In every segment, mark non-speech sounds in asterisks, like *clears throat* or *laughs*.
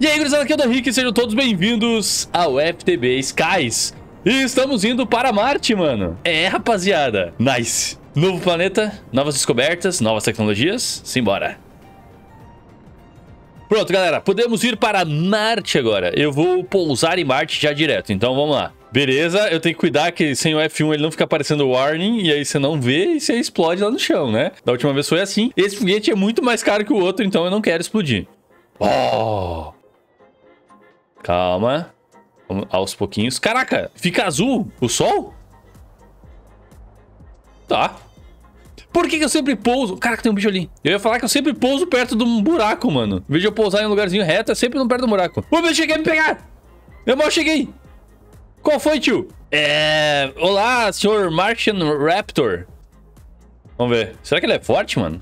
E aí, gurizada, aqui é o Henrique, sejam todos bem-vindos ao FTB Skies. E estamos indo para Marte, mano. É, rapaziada. Nice. Novo planeta, novas descobertas, novas tecnologias. Simbora. Pronto, galera, podemos ir para Marte agora. Eu vou pousar em Marte já direto, então vamos lá. Beleza, eu tenho que cuidar que sem o F1 ele não fica aparecendo warning e aí você não vê e você explode lá no chão, né? Da última vez foi assim. Esse foguete é muito mais caro que o outro, então eu não quero explodir. Oh! Calma. Aos pouquinhos. Caraca, fica azul o sol? Tá. Por que, que eu sempre pouso? Caraca, tem um bicho ali. Eu ia falar que eu sempre pouso perto de um buraco, mano. Em vez de eu pousar em um lugarzinho reto, é sempre perto do buraco. O bicho quer me pegar! Eu mal cheguei! Qual foi, tio? É... Olá, senhor Martian Raptor. Vamos ver. Será que ele é forte, mano?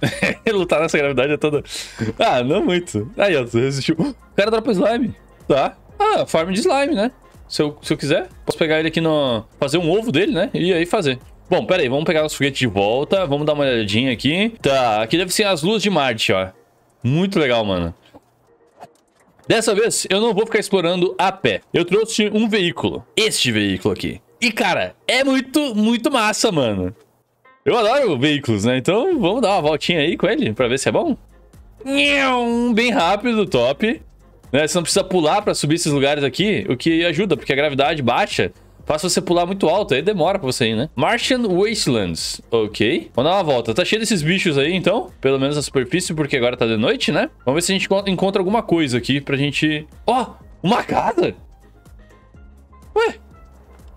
*laughs* Lutar nessa gravidade é toda... Ah, não muito. Aí, ó, resistiu. *gasps* O cara dropa slime. Tá. Ah, farm de slime, né? Se eu, se eu quiser, posso pegar ele aqui no... Fazer um ovo dele, né? E aí fazer. Bom, pera aí, vamos pegar os foguetes de volta. Vamos dar uma olhadinha aqui. Tá, aqui deve ser as luzes de Marte, ó. Muito legal, mano. Dessa vez, eu não vou ficar explorando a pé. Eu trouxe um veículo. Este veículo aqui. E, cara, é muito, muito massa, mano. Eu adoro veículos, né? Então, vamos dar uma voltinha aí com ele pra ver se é bom. Bem rápido, top. Né? Você não precisa pular pra subir esses lugares aqui, o que ajuda, porque a gravidade baixa faz você pular muito alto, aí demora pra você ir, né? Martian Wastelands, ok. Vamos dar uma volta. Tá cheio desses bichos aí, então. Pelo menos a superfície, porque agora tá de noite, né? Vamos ver se a gente encontra alguma coisa aqui pra gente... Ó, oh, uma casa! Ué,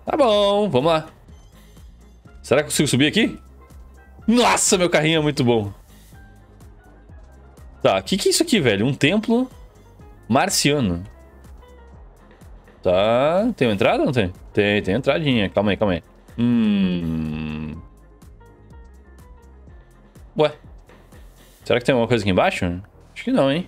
tá bom, vamos lá. Será que eu consigo subir aqui? Nossa, meu carrinho é muito bom. Tá, o que, que é isso aqui, velho? Um templo marciano. Tá, tem uma entrada ou não tem? Tem, tem entradinha. Calma aí, calma aí. Hum... Ué. Será que tem alguma coisa aqui embaixo? Acho que não, hein?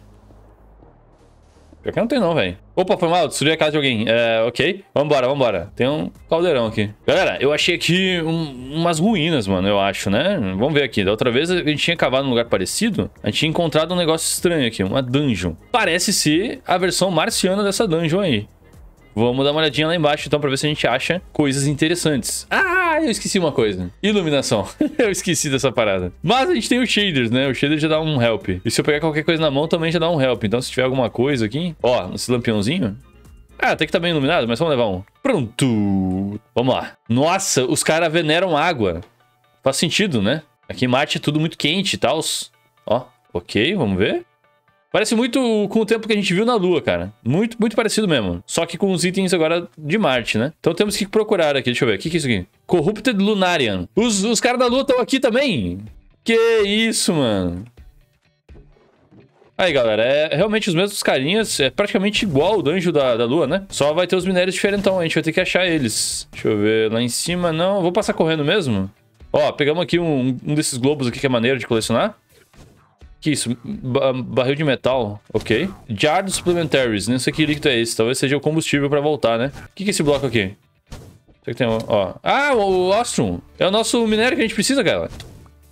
Pior que não tem não, velho. Opa, foi mal, destruí a casa de alguém. É, ok. Vambora, vambora. Tem um caldeirão aqui. Galera, eu achei aqui um, umas ruínas, mano, eu acho, né? Vamos ver aqui. Da outra vez a gente tinha cavado num lugar parecido. A gente tinha encontrado um negócio estranho aqui, uma dungeon. Parece ser a versão marciana dessa dungeon aí. Vamos dar uma olhadinha lá embaixo, então, pra ver se a gente acha coisas interessantes. Ah, eu esqueci uma coisa. Iluminação. *laughs* eu esqueci dessa parada. Mas a gente tem os shaders, né? O shader já dá um help. E se eu pegar qualquer coisa na mão, também já dá um help. Então, se tiver alguma coisa aqui... Ó, esse lampiãozinho... Ah, até que tá bem iluminado, mas vamos levar um. Pronto. Vamos lá. Nossa, os caras veneram água. Faz sentido, né? Aqui em Marte é tudo muito quente e tal. Ó, ok, vamos ver. Parece muito com o tempo que a gente viu na Lua, cara. Muito, muito parecido mesmo. Só que com os itens agora de Marte, né? Então temos que procurar aqui. Deixa eu ver. O que, que é isso aqui? Corrupted Lunarian. Os, os caras da Lua estão aqui também. Que isso, mano. Aí, galera, é realmente os mesmos carinhas. É praticamente igual o danjo da, da Lua, né? Só vai ter os minérios diferentes, então. A gente vai ter que achar eles. Deixa eu ver. Lá em cima, não. Vou passar correndo mesmo. Ó, pegamos aqui um, um desses globos aqui que é maneiro de colecionar. Que isso? Ba barril de metal, ok. Jar supplementaries, não sei que líquido é esse. Talvez seja o combustível pra voltar, né? O que, que é esse bloco aqui? Será que tem, ó. Ah, o, o Ostrom. É o nosso minério que a gente precisa, cara.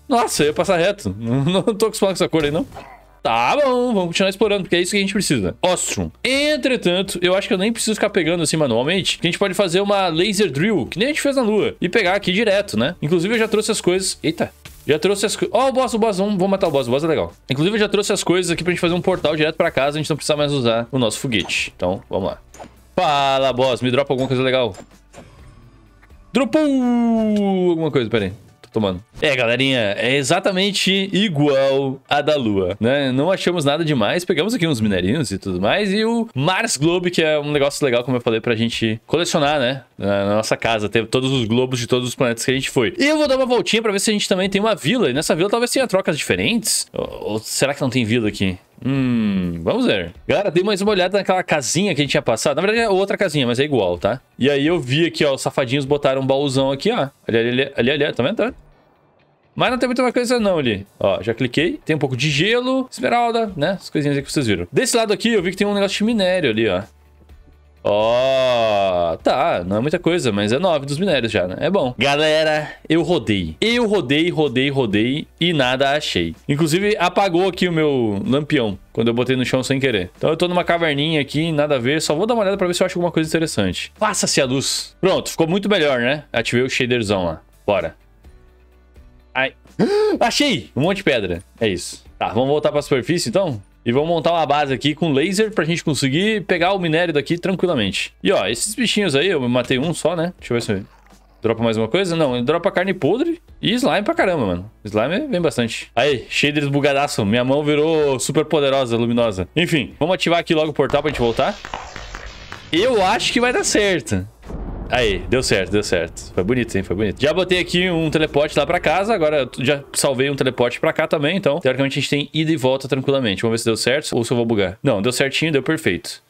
Nossa, eu ia passar reto. *laughs* Não, não tô acostumado com essa cor aí, não. Tá bom, vamos continuar explorando, porque é isso que a gente precisa. Ostrom. Entretanto, eu acho que eu nem preciso ficar pegando assim manualmente, que a gente pode fazer uma laser drill, que nem a gente fez na Lua, e pegar aqui direto, né? Inclusive, eu já trouxe as coisas... Eita, já trouxe as coisas. Ó, oh, o boss, o boss. Vamos, vamos matar o boss. O boss é legal. Inclusive, eu já trouxe as coisas aqui pra gente fazer um portal direto pra casa. A gente não precisa mais usar o nosso foguete. Então, vamos lá. Fala, boss. Me dropa alguma coisa legal. Dropou alguma coisa, pera aí tomando. É, galerinha, é exatamente igual a da Lua, né? Não achamos nada demais, pegamos aqui uns minerinhos e tudo mais, e o Mars Globe, que é um negócio legal, como eu falei, pra gente colecionar, né? Na nossa casa, teve todos os globos de todos os planetas que a gente foi. E eu vou dar uma voltinha pra ver se a gente também tem uma vila, e nessa vila talvez tenha trocas diferentes. Ou, ou será que não tem vila aqui? Hum, vamos ver. Galera, dei mais uma olhada naquela casinha que a gente tinha passado. Na verdade é outra casinha, mas é igual, tá? E aí eu vi aqui, ó, os safadinhos botaram um baúzão aqui, ó. Ali, ali, ali, ali, tá vendo? Tá? Mas não tem muita coisa não ali. Ó, já cliquei. Tem um pouco de gelo, esmeralda, né? As coisinhas aí que vocês viram. Desse lado aqui eu vi que tem um negócio de minério ali, ó. Ó, tá, não é muita coisa, mas é 9 dos minérios já, né? É bom. Galera, eu rodei. Eu rodei, rodei, rodei e nada achei. Inclusive, apagou aqui o meu lampião quando eu botei no chão sem querer. Então eu tô numa caverninha aqui, nada a ver. Só vou dar uma olhada pra ver se eu acho alguma coisa interessante. Faça-se a luz. Pronto, ficou muito melhor, né? Ativei o shaderzão lá. Bora. Ai. *gasps* Achei! Um monte de pedra. É isso. Tá, vamos voltar pra superfície então? E vamos montar uma base aqui com laser pra gente conseguir pegar o minério daqui tranquilamente. E ó, esses bichinhos aí, eu matei um só, né? Deixa eu ver se dropa mais uma coisa. Não, dropa carne podre e slime pra caramba, mano. Slime vem bastante. Aí, shaders bugadaço. Minha mão virou super poderosa, luminosa. Enfim, vamos ativar aqui logo o portal pra gente voltar. Eu acho que vai dar certo. Aí, deu certo, deu certo. Foi bonito, hein? Foi bonito. Já botei aqui um teleporte lá pra casa. Agora já salvei um teleporte pra cá também. Então, teoricamente, a gente tem ida e volta tranquilamente. Vamos ver se deu certo ou se eu vou bugar. Não, deu certinho, deu perfeito.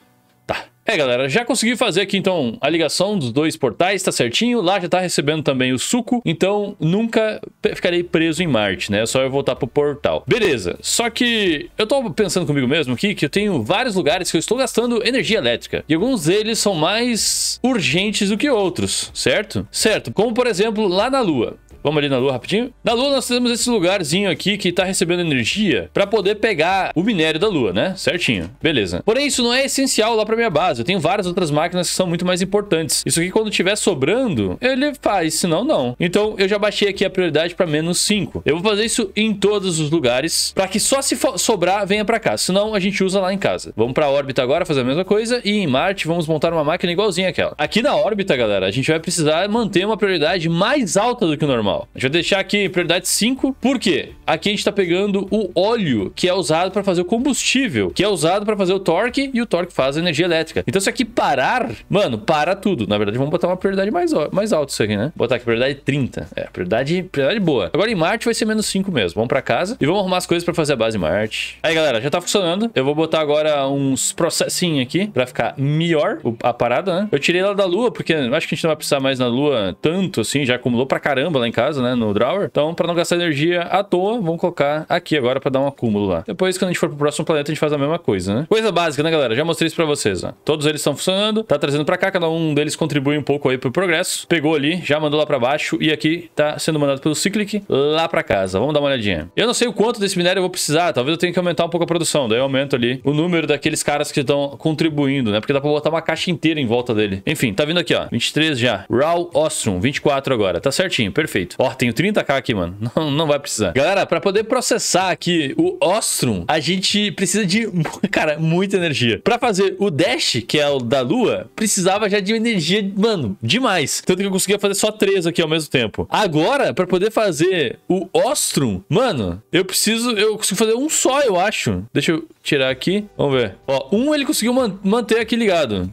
É, galera, já consegui fazer aqui, então, a ligação dos dois portais, tá certinho. Lá já tá recebendo também o suco, então nunca ficarei preso em Marte, né? É só eu voltar pro portal. Beleza, só que eu tô pensando comigo mesmo aqui que eu tenho vários lugares que eu estou gastando energia elétrica. E alguns deles são mais urgentes do que outros, certo? Certo, como por exemplo, lá na Lua. Vamos ali na Lua rapidinho. Na Lua nós temos esse lugarzinho aqui que tá recebendo energia para poder pegar o minério da Lua, né? Certinho. Beleza. Porém, isso não é essencial lá pra minha base. Eu tenho várias outras máquinas que são muito mais importantes. Isso aqui, quando tiver sobrando, ele faz, senão não. Então, eu já baixei aqui a prioridade para menos 5. Eu vou fazer isso em todos os lugares para que só se sobrar, venha para cá. Senão, a gente usa lá em casa. Vamos pra órbita agora fazer a mesma coisa. E em Marte, vamos montar uma máquina igualzinha àquela. Aqui na órbita, galera, a gente vai precisar manter uma prioridade mais alta do que o normal normal. A gente vai deixar aqui prioridade 5, por quê? Aqui a gente tá pegando o óleo que é usado para fazer o combustível, que é usado para fazer o torque e o torque faz a energia elétrica. Então se aqui parar, mano, para tudo. Na verdade, vamos botar uma prioridade mais, mais alta isso aqui, né? Botar aqui prioridade 30. É, prioridade, prioridade boa. Agora em Marte vai ser menos 5 mesmo. Vamos para casa e vamos arrumar as coisas para fazer a base em Marte. Aí, galera, já tá funcionando. Eu vou botar agora uns processinhos aqui para ficar melhor a parada, né? Eu tirei ela da Lua porque acho que a gente não vai precisar mais na Lua tanto assim, já acumulou pra caramba lá em casa, né? No drawer. Então, para não gastar energia à toa, vamos colocar aqui agora para dar um acúmulo lá. Depois, quando a gente for pro próximo planeta, a gente faz a mesma coisa, né? Coisa básica, né, galera? Já mostrei isso para vocês, ó. Todos eles estão funcionando, tá trazendo para cá, cada um deles contribui um pouco aí pro progresso. Pegou ali, já mandou lá para baixo e aqui tá sendo mandado pelo Cyclic lá para casa. Vamos dar uma olhadinha. Eu não sei o quanto desse minério eu vou precisar, talvez eu tenha que aumentar um pouco a produção, daí eu aumento ali o número daqueles caras que estão contribuindo, né? Porque dá para botar uma caixa inteira em volta dele. Enfim, tá vindo aqui, ó. 23 já. Raw Ostrom, 24 agora. Tá certinho, perfeito. Ó, tenho 30k aqui, mano. *laughs* Não, não vai precisar. Galera, para poder processar aqui o Ostrom, a gente precisa de, *laughs* cara, muita energia. Para fazer o Dash, que é o da Lua, precisava já de energia, mano, demais. Tanto que eu conseguia fazer só três aqui ao mesmo tempo. Agora, para poder fazer o Ostrom, mano, eu preciso, eu consigo fazer um só, eu acho. Deixa eu tirar aqui. Vamos ver. Ó, um ele conseguiu man manter aqui ligado.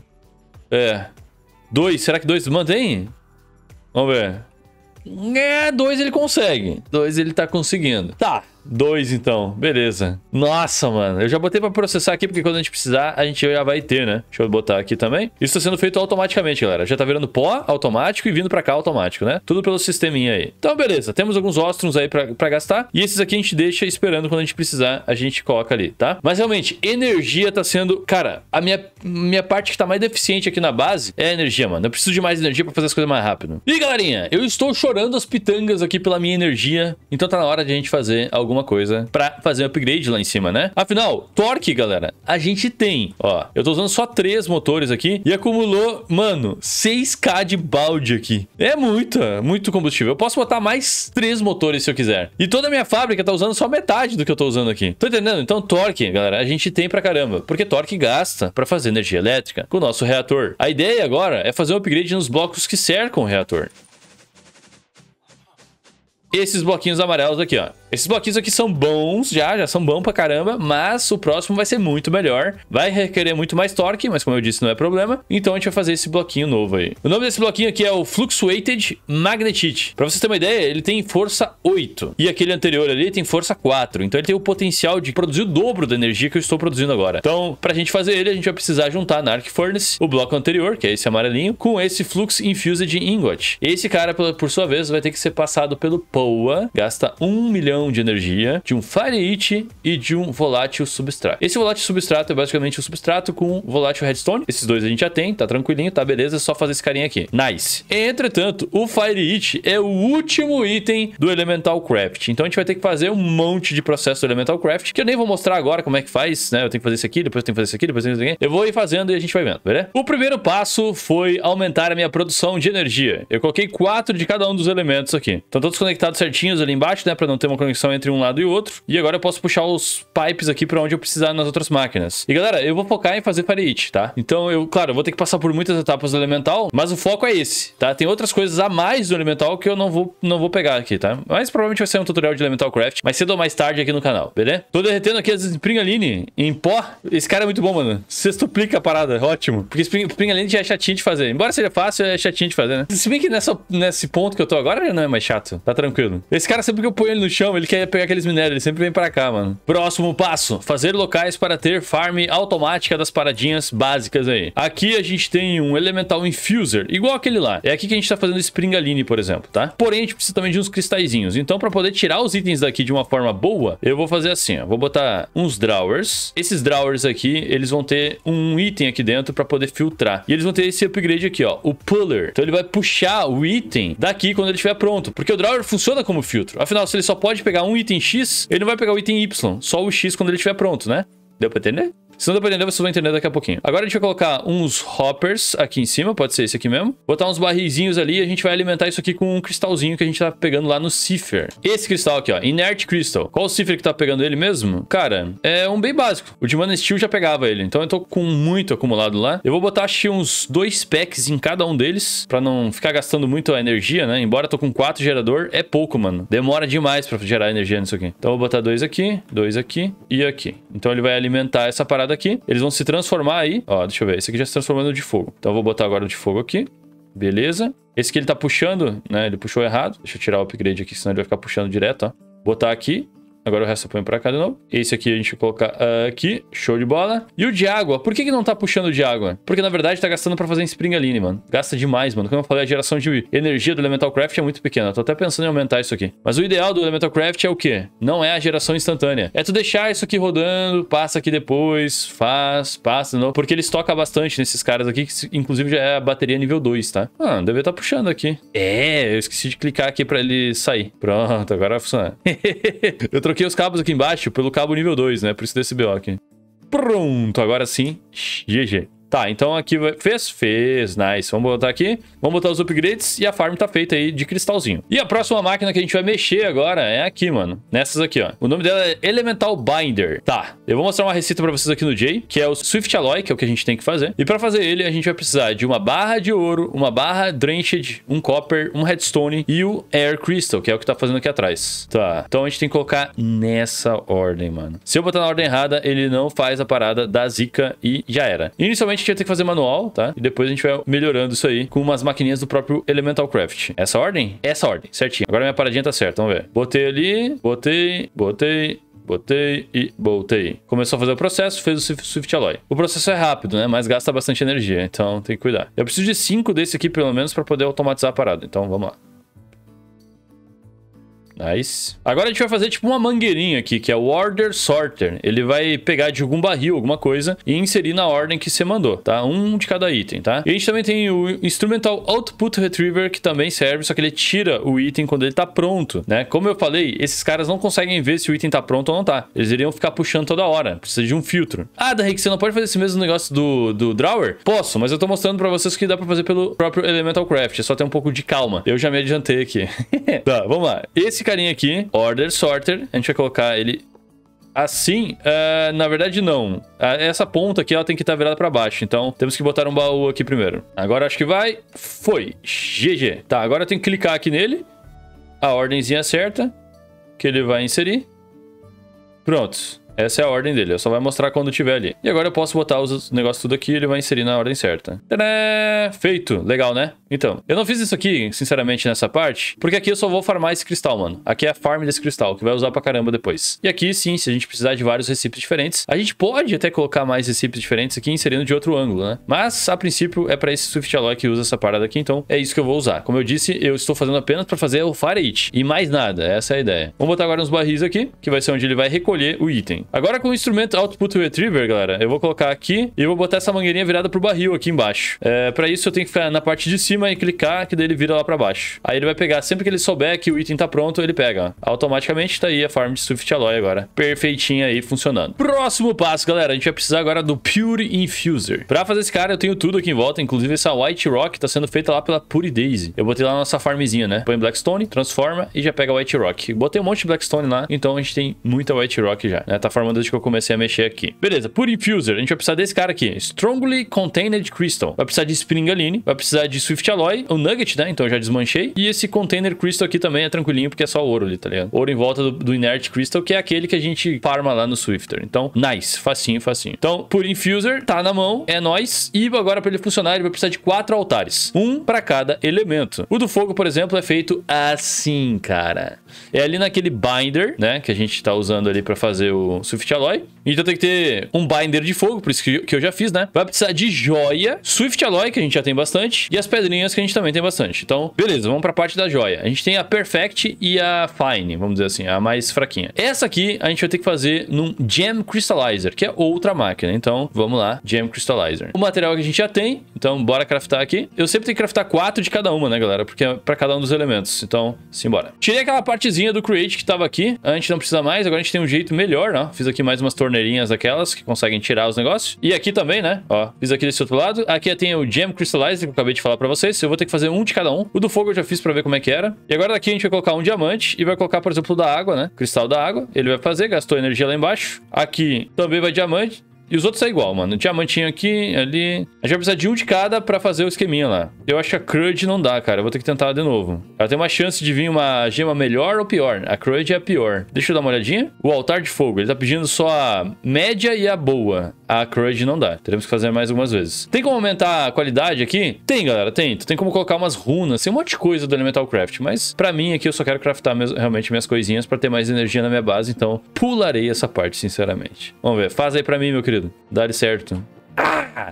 É. Dois, será que dois mantém? Vamos ver. É, dois ele consegue. Dois ele tá conseguindo. Tá, Dois, então. Beleza. Nossa, mano. Eu já botei pra processar aqui, porque quando a gente precisar, a gente já vai ter, né? Deixa eu botar aqui também. Isso tá sendo feito automaticamente, galera. Já tá virando pó automático e vindo pra cá automático, né? Tudo pelo sisteminha aí. Então, beleza. Temos alguns ostrons aí pra, pra gastar. E esses aqui a gente deixa esperando quando a gente precisar, a gente coloca ali, tá? Mas, realmente, energia tá sendo... Cara, a minha, minha parte que tá mais deficiente aqui na base é a energia, mano. Eu preciso de mais energia pra fazer as coisas mais rápido. E, galerinha, eu estou chorando as pitangas aqui pela minha energia. Então tá na hora de a gente fazer alguma alguma coisa pra fazer um upgrade lá em cima, né? Afinal, torque, galera, a gente tem, ó, eu tô usando só três motores aqui e acumulou, mano, 6k de balde aqui. É muita, muito combustível. Eu posso botar mais três motores se eu quiser. E toda a minha fábrica tá usando só metade do que eu tô usando aqui. Tô entendendo? Então, torque, galera, a gente tem pra caramba. Porque torque gasta pra fazer energia elétrica com o nosso reator. A ideia agora é fazer um upgrade nos blocos que cercam o reator esses bloquinhos amarelos aqui, ó. Esses bloquinhos aqui são bons já, já são bons pra caramba, mas o próximo vai ser muito melhor. Vai requerer muito mais torque, mas como eu disse, não é problema. Então a gente vai fazer esse bloquinho novo aí. O nome desse bloquinho aqui é o Fluctuated Magnetite. Pra vocês terem uma ideia, ele tem força 8. E aquele anterior ali tem força 4. Então ele tem o potencial de produzir o dobro da energia que eu estou produzindo agora. Então, pra gente fazer ele, a gente vai precisar juntar na Arc Furnace o bloco anterior, que é esse amarelinho, com esse Flux Infused Ingot. Esse cara, por sua vez, vai ter que ser passado pelo boa, gasta 1 milhão de energia, de um Fire e de um volátil substrato. Esse volátil substrato é basicamente o substrato com volátil redstone. Esses dois a gente já tem, tá tranquilinho, tá beleza, é só fazer esse carinha aqui. Nice. Entretanto, o Fire It é o último item do Elemental Craft. Então a gente vai ter que fazer um monte de processo do Elemental Craft, que eu nem vou mostrar agora como é que faz, né? Eu tenho que fazer isso aqui, depois eu tenho que fazer isso aqui, depois eu tenho que fazer isso aqui. Eu vou ir fazendo e a gente vai vendo, beleza? O primeiro passo foi aumentar a minha produção de energia. Eu coloquei quatro de cada um dos elementos aqui. Estão todos conectados certinhos ali embaixo, né? Pra não ter uma conexão entre um lado e outro. E agora eu posso puxar os pipes aqui pra onde eu precisar nas outras máquinas. E galera, eu vou focar em fazer Fire tá? Então eu, claro, eu vou ter que passar por muitas etapas do Elemental, mas o foco é esse, tá? Tem outras coisas a mais do Elemental que eu não vou, não vou pegar aqui, tá? Mas provavelmente vai ser um tutorial de Elemental Craft, mais cedo ou mais tarde aqui no canal, beleza? Tô derretendo aqui as Springaline em pó. Esse cara é muito bom, mano. Sextuplica a parada, ótimo. Porque Spring, Springaline já é chatinho de fazer. Embora seja fácil, é chatinho de fazer, né? Se bem que nessa, nesse ponto que eu tô agora, não é mais chato. Tá tranquilo. Esse cara, sempre que eu ponho ele no chão, ele quer pegar aqueles minérios. Ele sempre vem pra cá, mano. Próximo passo. Fazer locais para ter farm automática das paradinhas básicas aí. Aqui a gente tem um Elemental Infuser, igual aquele lá. É aqui que a gente tá fazendo Springaline, por exemplo, tá? Porém, a gente precisa também de uns cristalzinhos. Então, pra poder tirar os itens daqui de uma forma boa, eu vou fazer assim, ó. Vou botar uns drawers. Esses drawers aqui, eles vão ter um item aqui dentro pra poder filtrar. E eles vão ter esse upgrade aqui, ó. O puller. Então, ele vai puxar o item daqui quando ele estiver pronto. Porque o drawer funciona como filtro. Afinal, se ele só pode pegar um item X, ele não vai pegar o item Y. Só o X quando ele estiver pronto, né? Deu pra entender? Se não deu pra entender, vocês vão entender daqui a pouquinho. Agora a gente vai colocar uns hoppers aqui em cima, pode ser esse aqui mesmo. Botar uns barrizinhos ali e a gente vai alimentar isso aqui com um cristalzinho que a gente tá pegando lá no Cipher. Esse cristal aqui, ó, Inert Crystal. Qual o Cipher que tá pegando ele mesmo? Cara, é um bem básico. O de Mana Steel já pegava ele, então eu tô com muito acumulado lá. Eu vou botar, acho uns dois packs em cada um deles, pra não ficar gastando muito a energia, né? Embora eu tô com quatro gerador, é pouco, mano. Demora demais pra gerar energia nisso aqui. Então eu vou botar dois aqui, dois aqui e aqui. Então ele vai alimentar essa parada aqui. Eles vão se transformar aí. Ó, deixa eu ver. Esse aqui já se transformando de fogo. Então eu vou botar agora o de fogo aqui. Beleza. Esse que ele tá puxando, né? Ele puxou errado. Deixa eu tirar o upgrade aqui, senão ele vai ficar puxando direto, ó. Botar aqui. Agora o resto eu ponho pra cá de novo. Esse aqui a gente vai colocar aqui. Show de bola. E o de água. Por que, que não tá puxando de água? Porque, na verdade, tá gastando pra fazer Springaline, mano. Gasta demais, mano. Como eu falei, a geração de energia do Elemental Craft é muito pequena. Tô até pensando em aumentar isso aqui. Mas o ideal do Elemental Craft é o quê? Não é a geração instantânea. É tu deixar isso aqui rodando, passa aqui depois, faz, passa de novo. Porque ele estoca bastante nesses caras aqui, que inclusive já é a bateria nível 2, tá? Ah, deve estar tá puxando aqui. É, eu esqueci de clicar aqui pra ele sair. Pronto, agora vai funcionar. *laughs* eu troquei troquei os cabos aqui embaixo pelo cabo nível 2, né? Por isso desse BO aqui. Pronto, agora sim. GG. Tá, então aqui vai... Fez? Fez, nice. Vamos botar aqui. Vamos botar os upgrades e a farm tá feita aí de cristalzinho. E a próxima máquina que a gente vai mexer agora é aqui, mano. Nessas aqui, ó. O nome dela é Elemental Binder. Tá, eu vou mostrar uma receita pra vocês aqui no J, que é o Swift Alloy, que é o que a gente tem que fazer. E pra fazer ele, a gente vai precisar de uma barra de ouro, uma barra Drenched, um Copper, um Redstone e o Air Crystal, que é o que tá fazendo aqui atrás. Tá, então a gente tem que colocar nessa ordem, mano. Se eu botar na ordem errada, ele não faz a parada da zica e já era. Inicialmente, gente ia ter que fazer manual, tá? E depois a gente vai melhorando isso aí com umas maquininhas do próprio Elemental Craft. Essa ordem? Essa ordem, certinho. Agora minha paradinha tá certa, vamos ver. Botei ali, botei, botei, botei e botei. Começou a fazer o processo, fez o Swift Alloy. O processo é rápido, né? Mas gasta bastante energia, então tem que cuidar. Eu preciso de cinco desse aqui, pelo menos, para poder automatizar a parada. Então, vamos lá. Nice. Agora a gente vai fazer tipo uma mangueirinha aqui, que é o Order Sorter. Ele vai pegar de algum barril, alguma coisa, e inserir na ordem que você mandou, tá? Um de cada item, tá? E a gente também tem o Instrumental Output Retriever, que também serve, só que ele tira o item quando ele tá pronto, né? Como eu falei, esses caras não conseguem ver se o item tá pronto ou não tá. Eles iriam ficar puxando toda hora. Precisa de um filtro. Ah, Darrick, você não pode fazer esse mesmo negócio do, do Drawer? Posso, mas eu tô mostrando pra vocês que dá pra fazer pelo próprio Elemental Craft. É só ter um pouco de calma. Eu já me adiantei aqui. *laughs* tá, vamos lá. Esse carinha aqui, Order Sorter. A gente vai colocar ele assim. Uh, na verdade, não. Uh, essa ponta aqui ela tem que estar tá virada para baixo. Então, temos que botar um baú aqui primeiro. Agora acho que vai. Foi. GG. Tá, agora eu tenho que clicar aqui nele. A ordemzinha certa. Que ele vai inserir. Pronto. Essa é a ordem dele, eu só vai mostrar quando tiver ali. E agora eu posso botar os negócios tudo aqui e ele vai inserir na ordem certa. Feito! Legal, né? Então, eu não fiz isso aqui, sinceramente, nessa parte, porque aqui eu só vou farmar esse cristal, mano. Aqui é a farm desse cristal, que vai usar pra caramba depois. E aqui, sim, se a gente precisar de vários recipes diferentes, a gente pode até colocar mais recipes diferentes aqui, inserindo de outro ângulo, né? Mas, a princípio, é pra esse Swift Alloy que usa essa parada aqui, então é isso que eu vou usar. Como eu disse, eu estou fazendo apenas pra fazer o Fire It, e mais nada, essa é a ideia. Vamos botar agora uns barris aqui, que vai ser onde ele vai recolher o item. Agora com o instrumento Output Retriever, galera, eu vou colocar aqui e vou botar essa mangueirinha virada pro barril aqui embaixo. É, pra isso eu tenho que ficar na parte de cima e clicar, que daí ele vira lá pra baixo. Aí ele vai pegar, sempre que ele souber que o item tá pronto, ele pega. Automaticamente tá aí a farm de Swift Alloy agora. Perfeitinha aí, funcionando. Próximo passo, galera, a gente vai precisar agora do Pure Infuser. Pra fazer esse cara, eu tenho tudo aqui em volta, inclusive essa White Rock tá sendo feita lá pela Pure Daisy. Eu botei lá na nossa farmzinha, né? Põe Blackstone, transforma e já pega White Rock. Botei um monte de Blackstone lá, então a gente tem muita White Rock já, né? Tá formando desde que eu comecei a mexer aqui. Beleza, Pure Infuser, a gente vai precisar desse cara aqui. Strongly Contained Crystal. Vai precisar de Springaline, vai precisar de Swift Alloy, o Nugget, né? Então eu já desmanchei. E esse Container Crystal aqui também é tranquilinho, porque é só ouro ali, tá ligado? Ouro em volta do, do Inert Crystal, que é aquele que a gente farma lá no Swifter. Então, nice, facinho, facinho. Então, Pure Infuser, tá na mão, é nóis. E agora pra ele funcionar, ele vai precisar de quatro altares. Um pra cada elemento. O do fogo, por exemplo, é feito assim, cara. É ali naquele binder, né? Que a gente tá usando ali pra fazer o Swift Alloy. Então tem que ter um binder de fogo, por isso que eu já fiz, né? Vai precisar de joia, Swift Alloy, que a gente já tem bastante, e as pedrinhas que a gente também tem bastante. Então, beleza, vamos pra parte da joia. A gente tem a Perfect e a Fine, vamos dizer assim, a mais fraquinha. Essa aqui a gente vai ter que fazer num Gem Crystallizer, que é outra máquina. Então, vamos lá, Gem Crystallizer. O material que a gente já tem, então bora craftar aqui. Eu sempre tenho que craftar quatro de cada uma, né, galera? Porque é pra cada um dos elementos. Então, simbora. Tirei aquela partezinha do Create que tava aqui. A gente não precisa mais, agora a gente tem um jeito melhor, né? Fiz aqui mais umas torneirinhas daquelas que conseguem tirar os negócios. E aqui também, né? Ó, fiz aqui desse outro lado. Aqui tem o Gem Crystallizer que eu acabei de falar pra vocês. Eu vou ter que fazer um de cada um. O do fogo eu já fiz pra ver como é que era. E agora daqui a gente vai colocar um diamante e vai colocar, por exemplo, o da água, né? Cristal da água. Ele vai fazer, gastou energia lá embaixo. Aqui também vai diamante. E os outros é igual, mano. Diamantinho aqui, ali. A gente vai precisar de um de cada pra fazer o esqueminha lá. Eu acho que a Crud não dá, cara. Eu vou ter que tentar de novo. Ela tem uma chance de vir uma gema melhor ou pior. A Crud é a pior. Deixa eu dar uma olhadinha. O altar de fogo. Ele tá pedindo só a média e a boa. A Crud não dá. Teremos que fazer mais algumas vezes. Tem como aumentar a qualidade aqui? Tem, galera. Tem. Tem como colocar umas runas. Tem um monte de coisa do Elemental Craft. Mas pra mim aqui eu só quero craftar mesmo, realmente minhas coisinhas pra ter mais energia na minha base. Então pularei essa parte, sinceramente. Vamos ver. Faz aí pra mim, meu querido. Dá-lhe certo.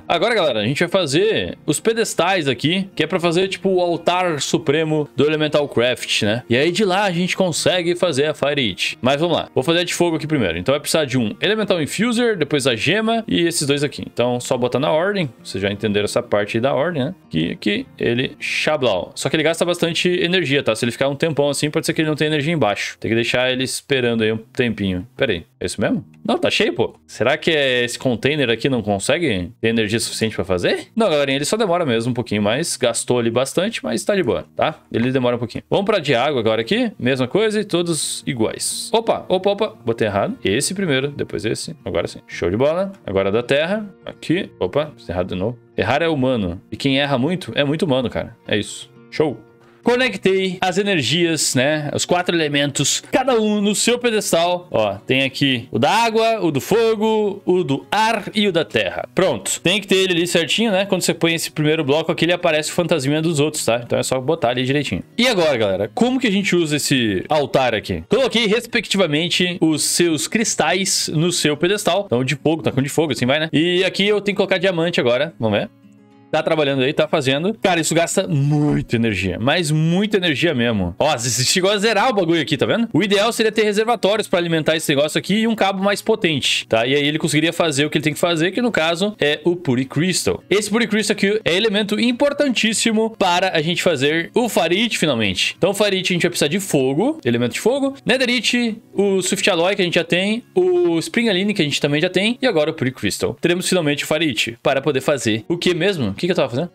Agora, galera, a gente vai fazer os pedestais aqui, que é pra fazer, tipo, o altar supremo do Elemental Craft, né? E aí de lá a gente consegue fazer a Fire. Mas vamos lá. Vou fazer a de fogo aqui primeiro. Então vai precisar de um Elemental Infuser, depois a gema e esses dois aqui. Então só botar na ordem. Vocês já entenderam essa parte da ordem, né? Que aqui ele chablau. Só que ele gasta bastante energia, tá? Se ele ficar um tempão assim, pode ser que ele não tenha energia embaixo. Tem que deixar ele esperando aí um tempinho. Pera aí, é isso mesmo? Não, tá cheio, pô. Será que é esse container aqui não consegue ter energia suficiente pra fazer? Não, galerinha, ele só demora mesmo um pouquinho mais. Gastou ali bastante, mas tá de boa, tá? Ele demora um pouquinho. Vamos pra de água agora aqui. Mesma coisa e todos iguais. Opa, opa, opa. Botei errado. Esse primeiro, depois esse. Agora sim. Show de bola. Agora da terra. Aqui. Opa, errado de novo. Errar é humano. E quem erra muito, é muito humano, cara. É isso. Show. Conectei as energias, né? Os quatro elementos, cada um no seu pedestal. Ó, tem aqui o da água, o do fogo, o do ar e o da terra. Pronto. Tem que ter ele ali certinho, né? Quando você põe esse primeiro bloco aqui, ele aparece o fantasma dos outros, tá? Então é só botar ali direitinho. E agora, galera, como que a gente usa esse altar aqui? Coloquei, respectivamente, os seus cristais no seu pedestal. Então, de fogo, tá com de fogo, assim vai, né? E aqui eu tenho que colocar diamante agora. Vamos ver tá trabalhando aí, tá fazendo. Cara, isso gasta muita energia, mas muita energia mesmo. Ó, *laughs* chegou a zerar o bagulho aqui, tá vendo? O ideal seria ter reservatórios pra alimentar esse negócio aqui e um cabo mais potente, tá? E aí ele conseguiria fazer o que ele tem que fazer, que no caso é o Puri Crystal. Esse Puri Crystal aqui é elemento importantíssimo para a gente fazer o Farit finalmente. Então o Farit a gente vai precisar de fogo, elemento de fogo, Netherite, o Swift Alloy que a gente já tem, o Springaline que a gente também já tem e agora o Puri Crystal. Teremos finalmente o Farit para poder fazer o que mesmo? Que, que eu tava fazendo?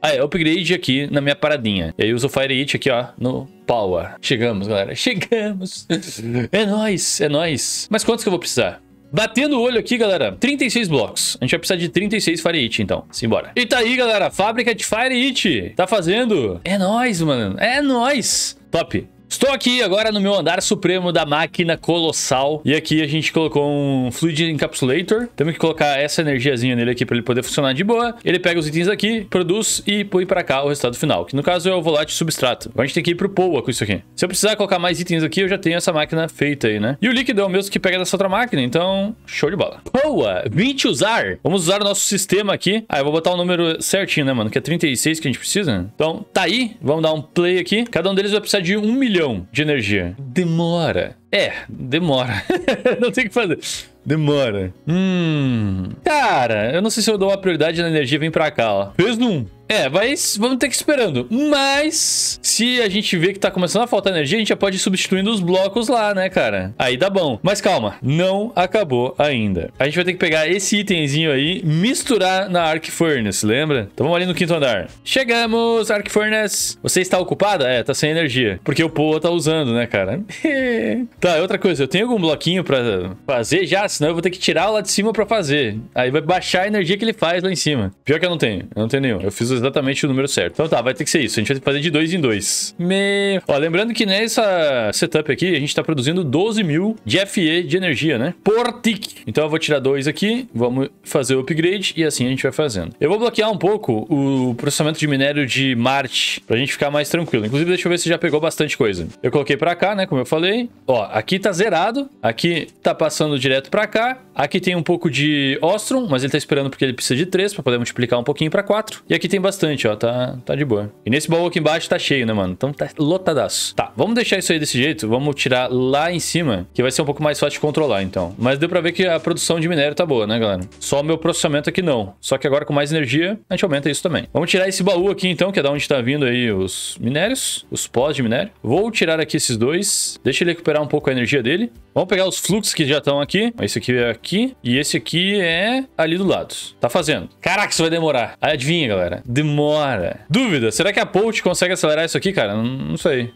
Ah, é upgrade aqui na minha paradinha. E aí uso o Fire It aqui, ó, no Power. Chegamos, galera. Chegamos. *laughs* É nóis, é nóis. Mas quantos que eu vou precisar? Batendo o olho aqui, galera, 36 blocos. A gente vai precisar de 36 Fire It, então. Simbora. E tá aí, galera, fábrica de Fire It. Tá fazendo. É nóis, mano. É nóis. Top. Estou aqui agora no meu andar supremo da máquina colossal. E aqui a gente colocou um Fluid Encapsulator. Temos que colocar essa energiazinha nele aqui para ele poder funcionar de boa. Ele pega os itens aqui, produz e põe para cá o resultado final. Que no caso é o volátil substrato. A gente tem que ir pro POA com isso aqui. Se eu precisar colocar mais itens aqui, eu já tenho essa máquina feita aí, né? E o líquido é o mesmo que pega dessa outra máquina, então show de bola. POA, 20 usar. Vamos usar o nosso sistema aqui. Ah, eu vou botar o número certinho, né, mano? Que é 36 que a gente precisa. Então, tá aí. Vamos dar um play aqui. Cada um deles vai precisar de um milhão de energia. Demora. É, demora. *laughs* não tem o que fazer. Demora. Hum. Cara, eu não sei se eu dou uma prioridade na energia vem pra cá, ó. Fez num. É, mas vamos ter que ir esperando. Mas, se a gente vê que tá começando a faltar energia, a gente já pode ir substituindo os blocos lá, né, cara? Aí dá bom. Mas calma, não acabou ainda. A gente vai ter que pegar esse itemzinho aí, misturar na Arc Furnace, lembra? Então vamos ali no quinto andar. Chegamos, Arc Furnace. Você está ocupada? É, tá sem energia. Porque o Poa tá usando, né, cara? *laughs* tá, outra coisa. Eu tenho algum bloquinho pra fazer já? Senão eu vou ter que tirar lá de cima pra fazer. Aí vai baixar a energia que ele faz lá em cima. Pior que eu não tenho. Eu não tenho nenhum. Eu fiz exatamente o número certo. Então tá, vai ter que ser isso. A gente vai ter que fazer de dois em dois. Me... Ó, lembrando que nessa setup aqui, a gente tá produzindo 12 mil de FE de energia, né? Por tick. Então eu vou tirar dois aqui, vamos fazer o upgrade e assim a gente vai fazendo. Eu vou bloquear um pouco o processamento de minério de Marte pra gente ficar mais tranquilo. Inclusive, deixa eu ver se já pegou bastante coisa. Eu coloquei pra cá, né? Como eu falei. Ó, aqui tá zerado. Aqui tá passando direto pra cá. Aqui tem um pouco de Ostrom, mas ele tá esperando porque ele precisa de 3 pra poder multiplicar um pouquinho pra 4. E aqui tem bastante, ó. Tá, tá de boa. E nesse baú aqui embaixo tá cheio, né, mano? Então tá lotadaço. Tá, vamos deixar isso aí desse jeito. Vamos tirar lá em cima, que vai ser um pouco mais fácil de controlar, então. Mas deu pra ver que a produção de minério tá boa, né, galera? Só o meu processamento aqui não. Só que agora com mais energia, a gente aumenta isso também. Vamos tirar esse baú aqui, então, que é da onde tá vindo aí os minérios, os pós de minério. Vou tirar aqui esses dois. Deixa ele recuperar um pouco a energia dele. Vamos pegar os fluxos que já estão aqui. Esse aqui é aqui. E esse aqui é ali do lado. Tá fazendo. Caraca, isso vai demorar. Adivinha, galera. Demora. Dúvida. Será que a Polt consegue acelerar isso aqui, cara? Não, não sei.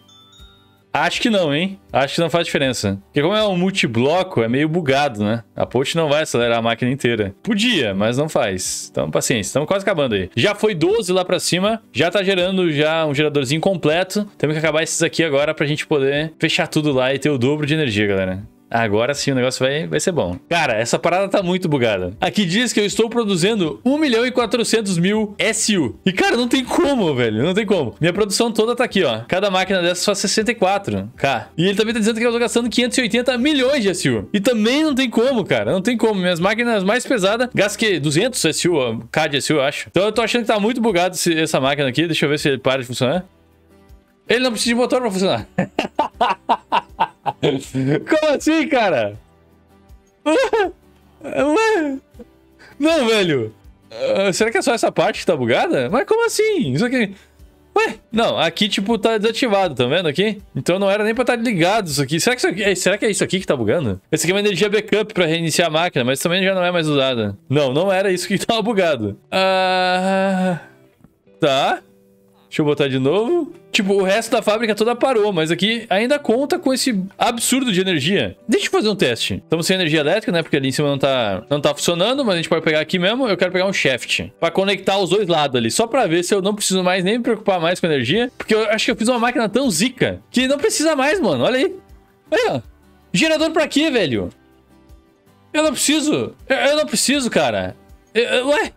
Acho que não, hein? Acho que não faz diferença. Porque como é um multibloco, é meio bugado, né? A Polt não vai acelerar a máquina inteira. Podia, mas não faz. Então, paciência. Estamos quase acabando aí. Já foi 12 lá pra cima. Já tá gerando já um geradorzinho completo. Temos que acabar esses aqui agora pra gente poder fechar tudo lá e ter o dobro de energia, galera. Agora sim o negócio vai, vai ser bom. Cara, essa parada tá muito bugada. Aqui diz que eu estou produzindo 1 milhão e 400 mil SU. E, cara, não tem como, velho. Não tem como. Minha produção toda tá aqui, ó. Cada máquina dessas faz 64k. E ele também tá dizendo que eu tô gastando 580 milhões de SU. E também não tem como, cara. Não tem como. Minhas máquinas mais pesadas gastam que 200 SU, K de SU, eu acho. Então eu tô achando que tá muito bugado essa máquina aqui. Deixa eu ver se ele para de funcionar. Ele não precisa de motor pra funcionar. *laughs* Como assim, cara? Não, velho. Uh, será que é só essa parte que tá bugada? Mas como assim? Isso aqui... Ué? Não, aqui, tipo, tá desativado, tá vendo aqui? Então não era nem pra estar tá ligado isso aqui. Será que, isso aqui, é, será que é isso aqui que tá bugando? Esse aqui é uma energia backup pra reiniciar a máquina, mas também já não é mais usada. Não, não era isso que *laughs* tava bugado. Ah... Tá. Deixa eu botar de novo. Tipo, o resto da fábrica toda parou, mas aqui ainda conta com esse absurdo de energia. Deixa eu fazer um teste. Estamos sem energia elétrica, né? Porque ali em cima não tá, não tá funcionando, mas a gente pode pegar aqui mesmo. Eu quero pegar um shaft pra conectar os dois lados ali, só pra ver se eu não preciso mais nem me preocupar mais com energia. Porque eu acho que eu fiz uma máquina tão zica que não precisa mais, mano. Olha aí. Olha, ó. Gerador pra quê, velho? Eu não preciso. Eu, eu não preciso, cara. Eu, ué?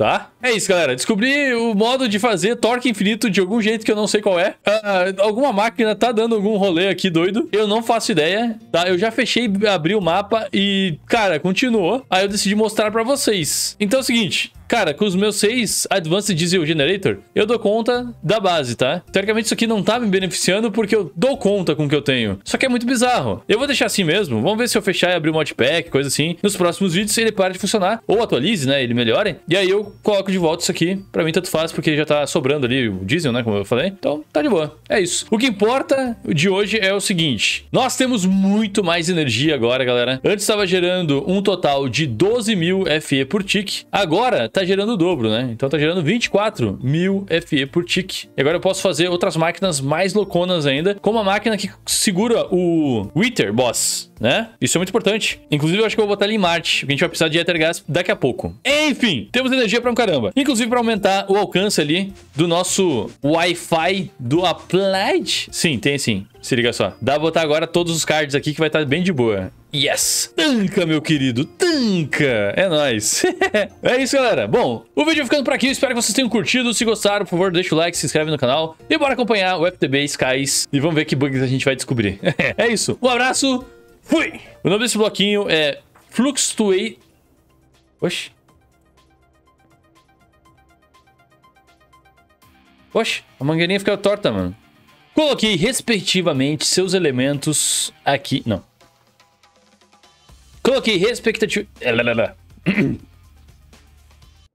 Tá? É isso, galera. Descobri o modo de fazer torque infinito de algum jeito que eu não sei qual é. Uh, alguma máquina tá dando algum rolê aqui doido. Eu não faço ideia, tá? Eu já fechei, abri o mapa e, cara, continuou. Aí eu decidi mostrar pra vocês. Então é o seguinte, Cara, com os meus seis Advanced Diesel Generator, eu dou conta da base, tá? Teoricamente isso aqui não tá me beneficiando porque eu dou conta com o que eu tenho. Só que é muito bizarro. Eu vou deixar assim mesmo. Vamos ver se eu fechar e abrir o modpack, coisa assim. Nos próximos vídeos ele para de funcionar. Ou atualize, né? Ele melhore. E aí eu coloco de volta isso aqui. Pra mim tanto faz porque já tá sobrando ali o diesel, né? Como eu falei. Então tá de boa. É isso. O que importa de hoje é o seguinte. Nós temos muito mais energia agora, galera. Antes estava gerando um total de 12 mil FE por tick. Agora tá tá gerando o dobro, né? Então tá gerando 24 mil FE por tique. E agora eu posso fazer outras máquinas mais louconas ainda, como a máquina que segura o Wither Boss, né? Isso é muito importante. Inclusive, eu acho que eu vou botar ele em Marte, porque a gente vai precisar de Ethergas daqui a pouco. Enfim, temos energia pra um caramba. Inclusive, para aumentar o alcance ali do nosso Wi-Fi do Applied. Sim, tem sim. Se liga só. Dá pra botar agora todos os cards aqui que vai estar bem de boa. Yes! Tanca, meu querido, tanca! É nóis! *laughs* é isso, galera. Bom, o vídeo ficando por aqui. Espero que vocês tenham curtido. Se gostaram, por favor, deixa o like, se inscreve no canal. E bora acompanhar o FTB Skies. E vamos ver que bugs a gente vai descobrir. *laughs* é isso. Um abraço. Fui! O nome desse bloquinho é Fluctuate... Oxi. Oxe, a mangueirinha fica torta, mano. Coloquei, respectivamente, seus elementos aqui. Não. Coloquei respectivamente. *clears throat* *clears throat*